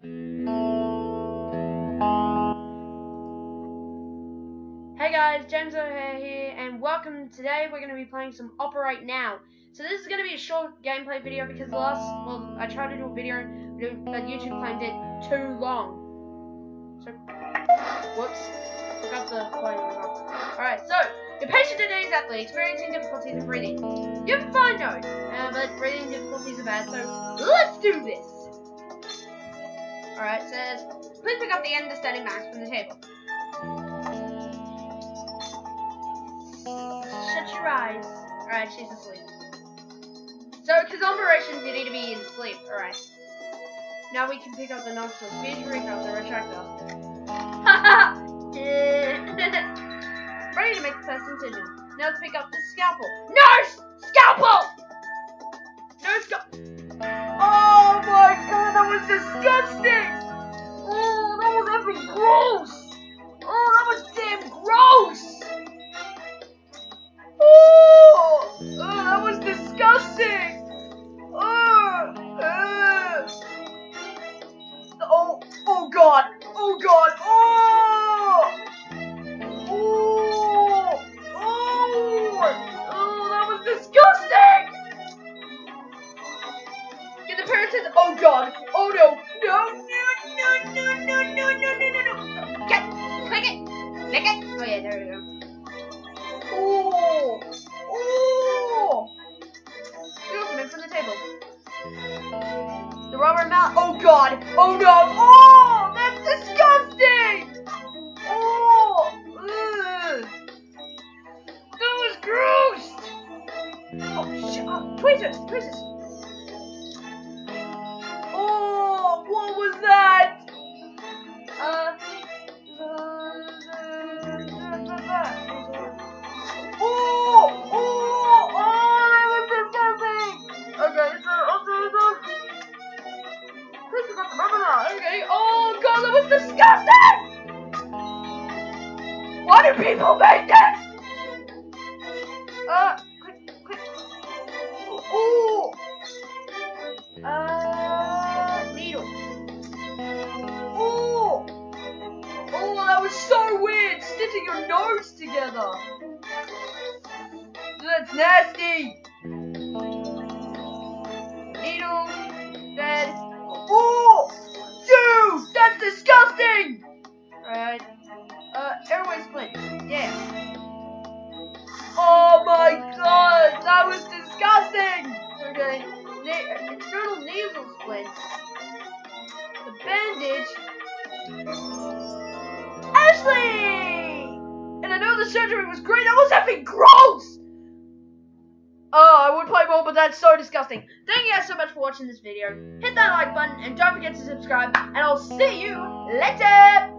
Hey guys, James O'Hehir here, and welcome. Today we're going to be playing some Operate Now. So this is going to be a short gameplay video because last, well, I tried to do a video, but YouTube claimed it too long. So, whoops, forgot the volume. Alright, so, your patient today is athlete experiencing difficulties in breathing. You have fine nose, uh, but breathing difficulties are bad, so let's do this. Alright, says, please pick up the end of the standing max from the table. Shut your eyes. Alright, she's asleep. So, because operations, you need to be in sleep. Alright. Now we can pick up the nostrils. Speech recall the retractor. Haha! Ready to make the first incision. Now let's pick up the scalpel. No! Scalpel! No scalpel! That was disgusting! Oh, that was effing gross! Oh, that was damn gross! Get the! Oh god! Oh no! No! No! No! No! No! No! No! No! No! no. Get! Click it! Click it! Oh yeah, there we go. Oh! Oh! Get off him from the table. The rubber mallet. Oh god! Oh no! Oh! That's disgusting! Oh! Ugh. That was gross! Oh, shut up! Tweezers! Tweezers! Okay. Oh god, that was disgusting! Why do people make this? Uh, quick, quick. Needle. Oh, that was so Stitching your nose together! That's nasty! Needle, dead. Oh! Dude! That's disgusting! Alright. Uh, airway splint. Yeah. Oh my god! That was disgusting! Okay. Na- external nasal splint. The bandage. Ashley! Surgery was great. That was effing gross! Oh, I would play more, but that's so disgusting. Thank you guys so much for watching this video. Hit that like button and don't forget to subscribe. And I'll see you later!